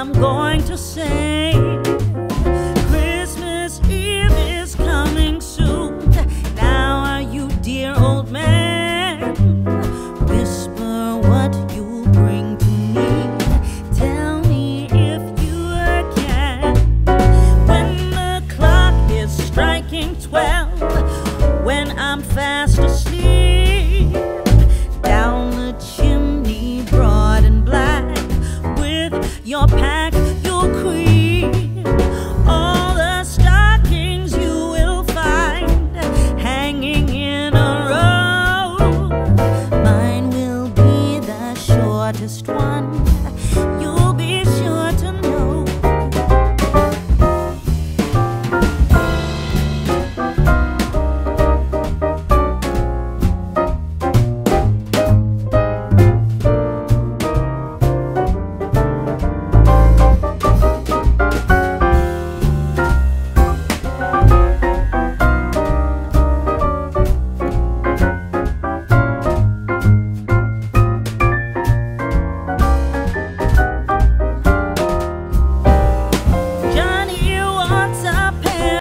I'm going to say. Christmas Eve is coming soon. Now are you dear old man? Whisper what you bring to me. Tell me if you can. When the clock is striking twelve When I'm fast your pack, your queen. All the stockings you will find hanging in a row. Mine will be the shortest one.